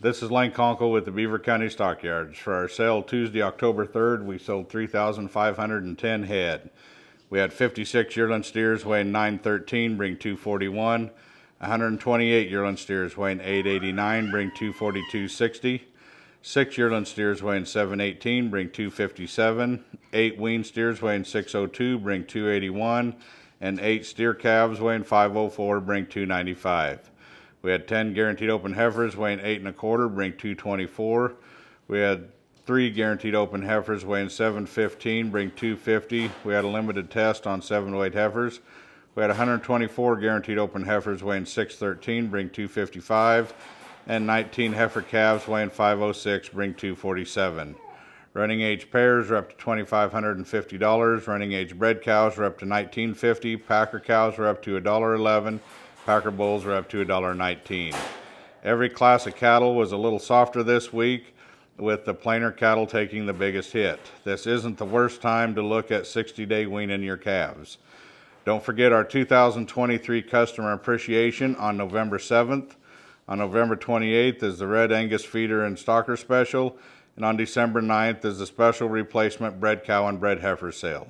This is Layne Konkel with the Beaver County Stockyards. For our sale Tuesday, October 3rd, we sold 3,510 head. We had 56 yearling steers weighing 913, bring 241. 128 yearling steers weighing 889, bring 242.60. Six yearling steers weighing 718, bring 257. Eight wean steers weighing 602, bring 281. And eight steer calves weighing 504, bring 295. We had 10 guaranteed open heifers weighing eight and a quarter, bring 224. We had three guaranteed open heifers weighing 715, bring 250. We had a limited test on seven oh weight heifers. We had 124 guaranteed open heifers weighing 613, bring 255. And 19 heifer calves weighing 506, bring 247. Running age pairs are up to $2,550. Running age bred cows are up to 1950. Packer cows are up to $1.11. Packer bulls were up to $1.19. Every class of cattle was a little softer this week with the plainer cattle taking the biggest hit. This isn't the worst time to look at 60 day weaning your calves. Don't forget our 2023 customer appreciation on November 7th. On November 28th is the Red Angus Feeder and Stocker Special, and on December 9th is the special replacement bred cow and bred heifer sale.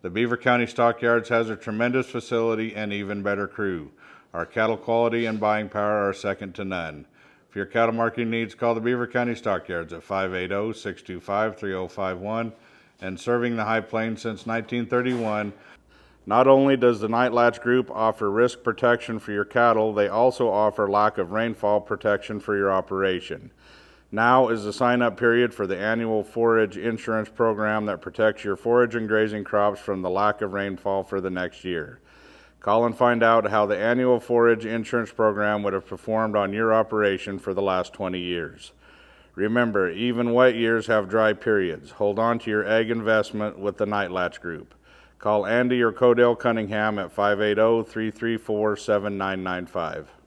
The Beaver County Stockyards has a tremendous facility and even better crew. Our cattle quality and buying power are second to none. For your cattle marketing needs, call the Beaver County Stockyards at 580-625-3051 and serving the High Plains since 1931. Not only does the Nightlatch Group offer risk protection for your cattle, they also offer lack of rainfall protection for your operation. Now is the sign up period for the annual forage insurance program that protects your forage and grazing crops from the lack of rainfall for the next year. Call and find out how the annual forage insurance program would have performed on your operation for the last 20 years. Remember, even wet years have dry periods. Hold on to your ag investment with the Nightlatch Group. Call Andy or Codell Cunningham at 580 334 7995.